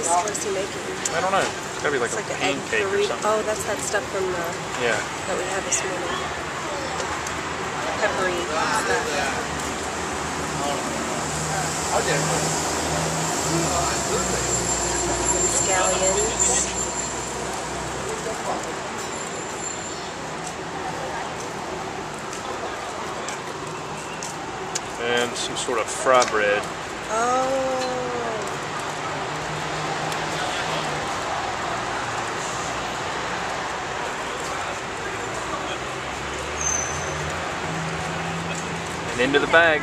is what is he making? I don't know. It's gotta be like It's a like an egg pancake or something. Oh, that's that stuff from the Yeah. that we had this morning. Peppery stuff. Scallions. And some sort of fry bread. Into the bag.